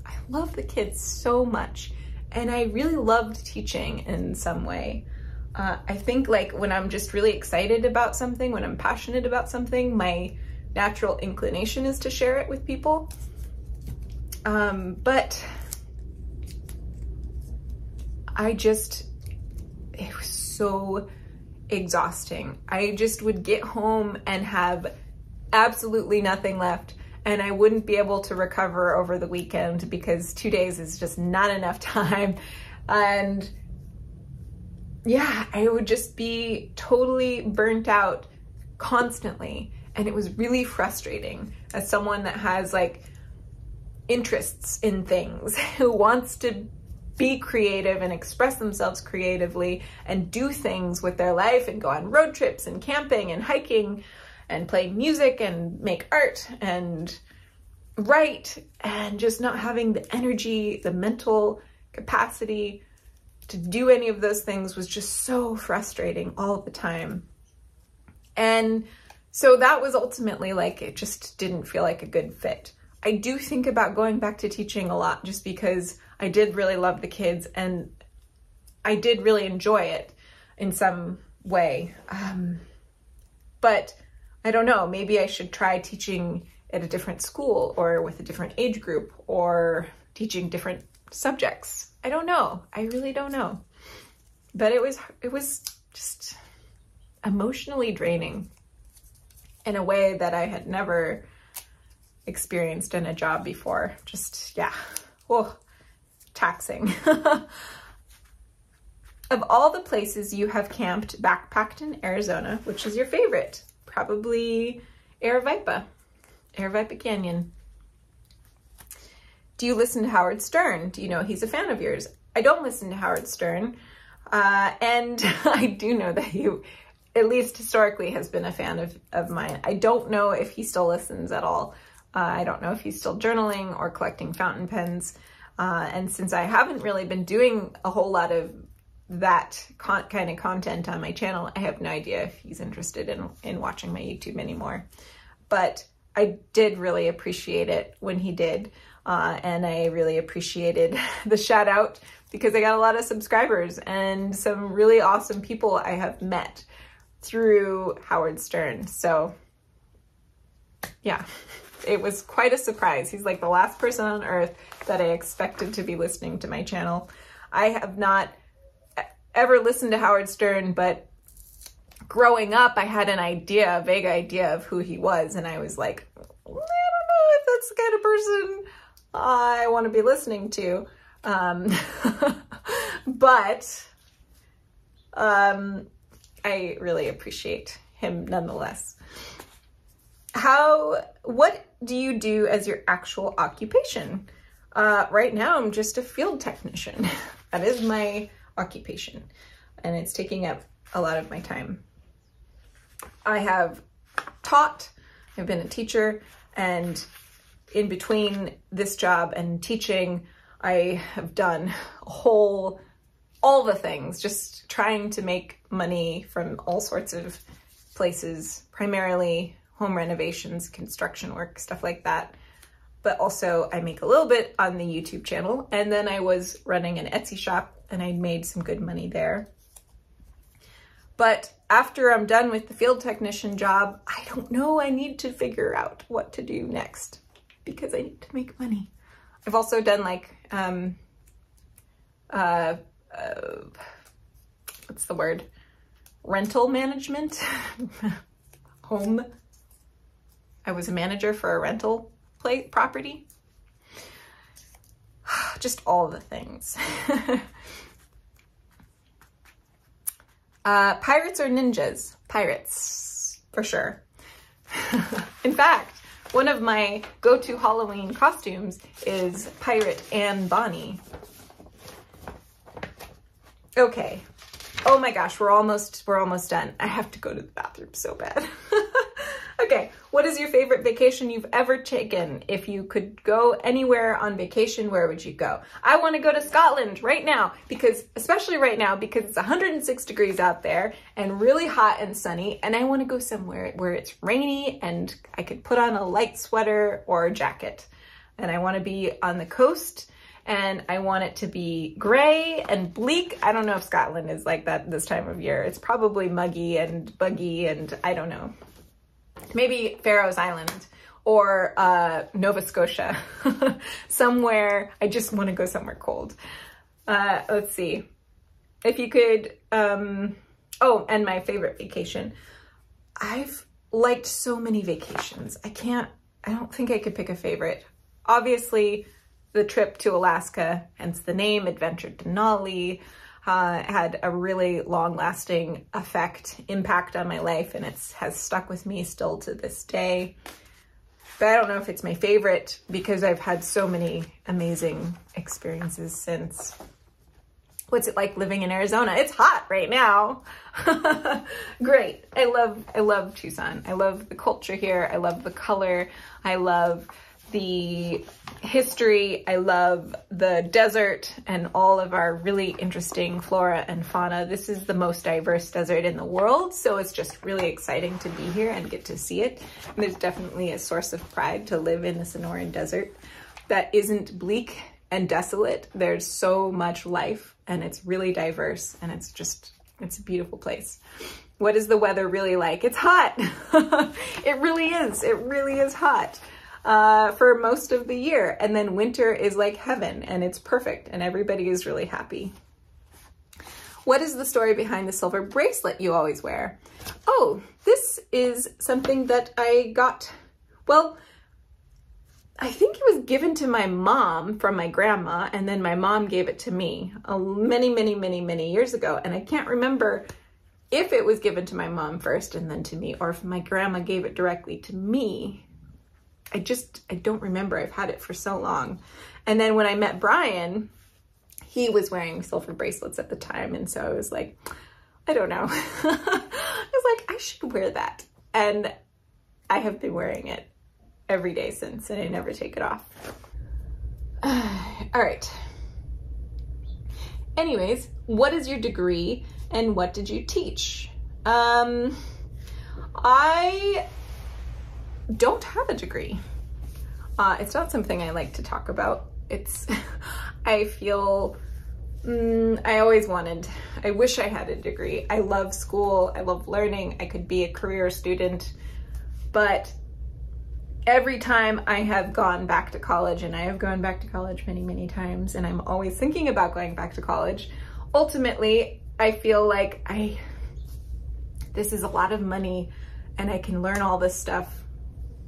I love the kids so much. And I really loved teaching in some way. Uh, I think like when I'm just really excited about something, when I'm passionate about something, my natural inclination is to share it with people. Um, but I just, it was so exhausting. I just would get home and have absolutely nothing left and I wouldn't be able to recover over the weekend because two days is just not enough time. And yeah, I would just be totally burnt out constantly. And it was really frustrating as someone that has like interests in things, who wants to be creative and express themselves creatively and do things with their life and go on road trips and camping and hiking and play music and make art and write and just not having the energy, the mental capacity to do any of those things was just so frustrating all the time. And so that was ultimately like, it just didn't feel like a good fit. I do think about going back to teaching a lot just because I did really love the kids and I did really enjoy it in some way. Um, but I don't know, maybe I should try teaching at a different school or with a different age group or teaching different subjects. I don't know. I really don't know. But it was it was just emotionally draining in a way that I had never experienced in a job before. Just yeah. Oh, taxing. of all the places you have camped, backpacked in Arizona, which is your favorite? Probably Aravaipa, Aravaipa Canyon. Do you listen to Howard Stern? Do you know he's a fan of yours? I don't listen to Howard Stern. Uh, and I do know that he, at least historically, has been a fan of, of mine. I don't know if he still listens at all. Uh, I don't know if he's still journaling or collecting fountain pens. Uh, and since I haven't really been doing a whole lot of that kind of content on my channel, I have no idea if he's interested in, in watching my YouTube anymore. But I did really appreciate it when he did. Uh, and I really appreciated the shout out because I got a lot of subscribers and some really awesome people I have met through Howard Stern. So yeah, it was quite a surprise. He's like the last person on earth that I expected to be listening to my channel. I have not ever listened to Howard Stern, but growing up, I had an idea, a vague idea of who he was. And I was like, I don't know if that's the kind of person I want to be listening to. Um, but Um, I really appreciate him nonetheless. How, what do you do as your actual occupation? Uh, right now, I'm just a field technician. that is my occupation, and it's taking up a lot of my time. I have taught, I've been a teacher, and in between this job and teaching, I have done a whole, all the things, just trying to make money from all sorts of places, primarily home renovations, construction work, stuff like that. But also I make a little bit on the YouTube channel. And then I was running an Etsy shop and I made some good money there. But after I'm done with the field technician job, I don't know, I need to figure out what to do next because I need to make money. I've also done like, um, uh, uh, what's the word? Rental management, home. I was a manager for a rental play property. Just all the things. uh, pirates or ninjas? Pirates, for sure. In fact, one of my go-to Halloween costumes is Pirate Anne Bonny. Okay. Oh my gosh, we're almost we're almost done. I have to go to the bathroom so bad. Okay, what is your favorite vacation you've ever taken? If you could go anywhere on vacation, where would you go? I want to go to Scotland right now because, especially right now, because it's 106 degrees out there and really hot and sunny. And I want to go somewhere where it's rainy and I could put on a light sweater or a jacket. And I want to be on the coast and I want it to be gray and bleak. I don't know if Scotland is like that this time of year. It's probably muggy and buggy and I don't know maybe Faroes Island or uh, Nova Scotia, somewhere, I just want to go somewhere cold. Uh, let's see, if you could, um, oh, and my favorite vacation. I've liked so many vacations. I can't, I don't think I could pick a favorite. Obviously, the trip to Alaska, hence the name, Adventure Denali uh, had a really long lasting effect, impact on my life, and it has stuck with me still to this day. But I don't know if it's my favorite because I've had so many amazing experiences since. What's it like living in Arizona? It's hot right now. Great. I love I love Tucson. I love the culture here. I love the color. I love the history. I love the desert and all of our really interesting flora and fauna. This is the most diverse desert in the world, so it's just really exciting to be here and get to see it. And there's definitely a source of pride to live in the Sonoran Desert that isn't bleak and desolate. There's so much life and it's really diverse and it's just, it's a beautiful place. What is the weather really like? It's hot. it really is. It really is hot uh, for most of the year. And then winter is like heaven and it's perfect and everybody is really happy. What is the story behind the silver bracelet you always wear? Oh, this is something that I got, well, I think it was given to my mom from my grandma, and then my mom gave it to me uh, many, many, many, many years ago. And I can't remember if it was given to my mom first and then to me, or if my grandma gave it directly to me. I just, I don't remember. I've had it for so long. And then when I met Brian, he was wearing silver bracelets at the time. And so I was like, I don't know. I was like, I should wear that. And I have been wearing it every day since and I never take it off. All right. Anyways, what is your degree and what did you teach? Um, I don't have a degree. Uh, it's not something I like to talk about. It's, I feel, mm, I always wanted, I wish I had a degree. I love school, I love learning, I could be a career student, but every time I have gone back to college, and I have gone back to college many, many times, and I'm always thinking about going back to college, ultimately, I feel like I, this is a lot of money and I can learn all this stuff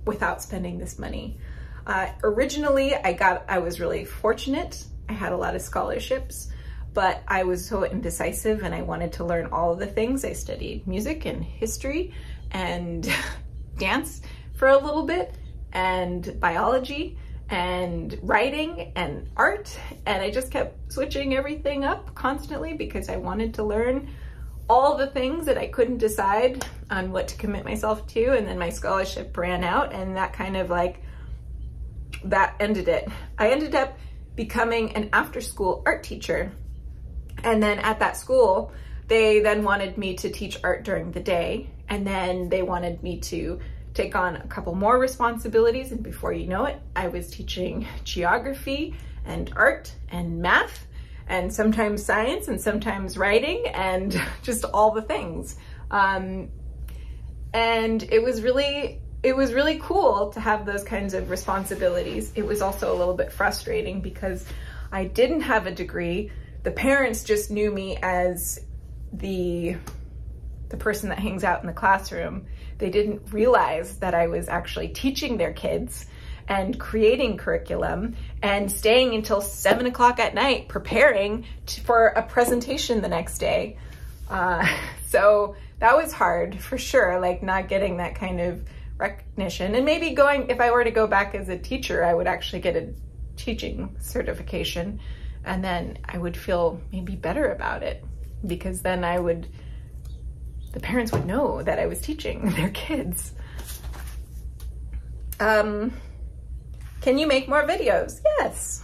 without spending this money. Uh, originally, I got, I was really fortunate. I had a lot of scholarships, but I was so indecisive and I wanted to learn all of the things. I studied music and history and dance for a little bit and biology and writing and art and I just kept switching everything up constantly because I wanted to learn all the things that I couldn't decide on what to commit myself to and then my scholarship ran out and that kind of like that ended it. I ended up becoming an after school art teacher and then at that school they then wanted me to teach art during the day and then they wanted me to take on a couple more responsibilities and before you know it, I was teaching geography and art and math and sometimes science and sometimes writing and just all the things. Um, and it was really, it was really cool to have those kinds of responsibilities. It was also a little bit frustrating because I didn't have a degree. The parents just knew me as the the person that hangs out in the classroom. They didn't realize that I was actually teaching their kids and creating curriculum and staying until seven o'clock at night preparing to, for a presentation the next day. Uh, so that was hard for sure, like not getting that kind of recognition. And maybe going, if I were to go back as a teacher, I would actually get a teaching certification and then I would feel maybe better about it because then I would the parents would know that I was teaching their kids. Um, can you make more videos? Yes.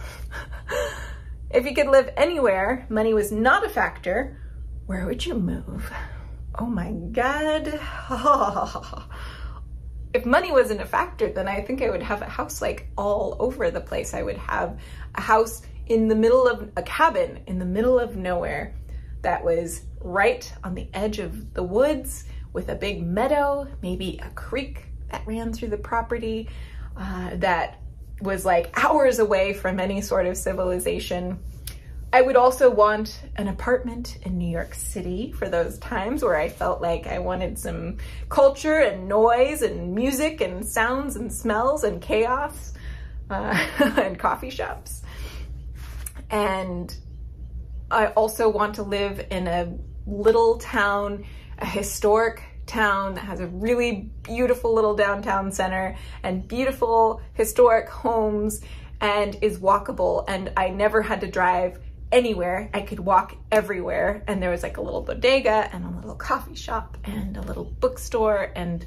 if you could live anywhere, money was not a factor, where would you move? Oh my God. if money wasn't a factor, then I think I would have a house like all over the place. I would have a house in the middle of a cabin in the middle of nowhere that was right on the edge of the woods with a big meadow, maybe a creek that ran through the property uh, that was like hours away from any sort of civilization. I would also want an apartment in New York City for those times where I felt like I wanted some culture and noise and music and sounds and smells and chaos uh, and coffee shops. And I also want to live in a little town, a historic town that has a really beautiful little downtown center and beautiful historic homes and is walkable. And I never had to drive anywhere. I could walk everywhere. And there was like a little bodega and a little coffee shop and a little bookstore. And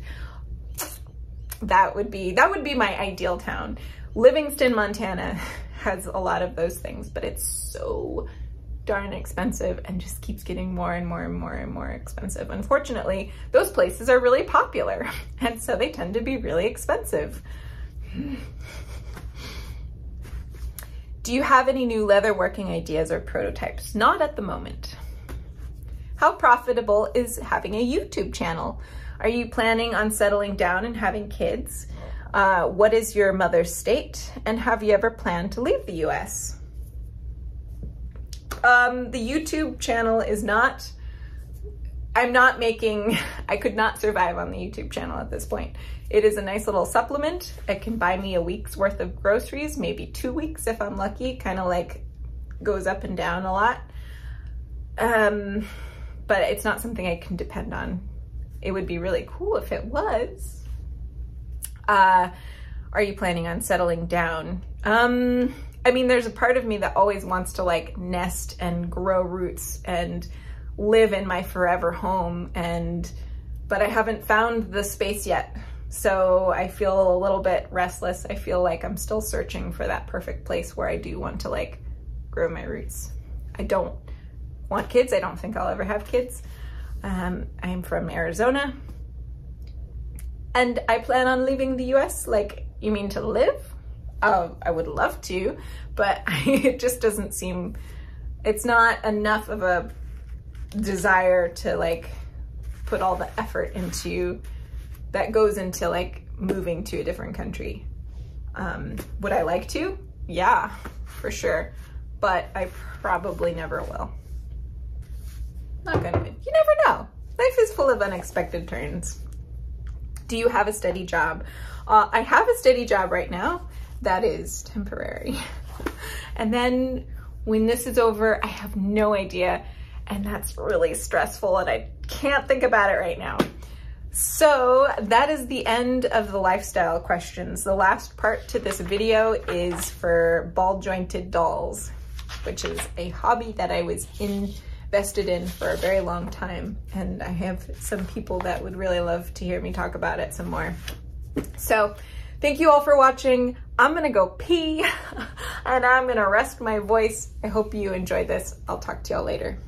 that would be, that would be my ideal town. Livingston, Montana has a lot of those things, but it's so darn expensive and just keeps getting more and more and more and more expensive. Unfortunately, those places are really popular and so they tend to be really expensive. Do you have any new leather working ideas or prototypes? Not at the moment. How profitable is having a YouTube channel? Are you planning on settling down and having kids? Uh, what is your mother's state? And have you ever planned to leave the US? Um, the YouTube channel is not, I'm not making, I could not survive on the YouTube channel at this point. It is a nice little supplement. It can buy me a week's worth of groceries, maybe two weeks if I'm lucky, kind of like goes up and down a lot. Um, but it's not something I can depend on. It would be really cool if it was. Uh, are you planning on settling down? Um, I mean, there's a part of me that always wants to like nest and grow roots and live in my forever home and but I haven't found the space yet. So I feel a little bit restless. I feel like I'm still searching for that perfect place where I do want to like grow my roots. I don't want kids. I don't think I'll ever have kids. Um, I'm from Arizona and I plan on leaving the US. Like, you mean to live? Uh, I would love to, but it just doesn't seem, it's not enough of a desire to like put all the effort into, that goes into like moving to a different country. Um, would I like to? Yeah, for sure. But I probably never will. Not gonna, you never know. Life is full of unexpected turns. Do you have a steady job? Uh, I have a steady job right now that is temporary. and then When this is over, I have no idea. And that's really stressful and I can't think about it right now. So that is the end of the lifestyle questions. The last part to this video is for ball jointed dolls, which is a hobby that I was invested in for a very long time. And I have some people that would really love to hear me talk about it some more. So thank you all for watching. I'm gonna go pee and I'm gonna rest my voice. I hope you enjoyed this. I'll talk to y'all later.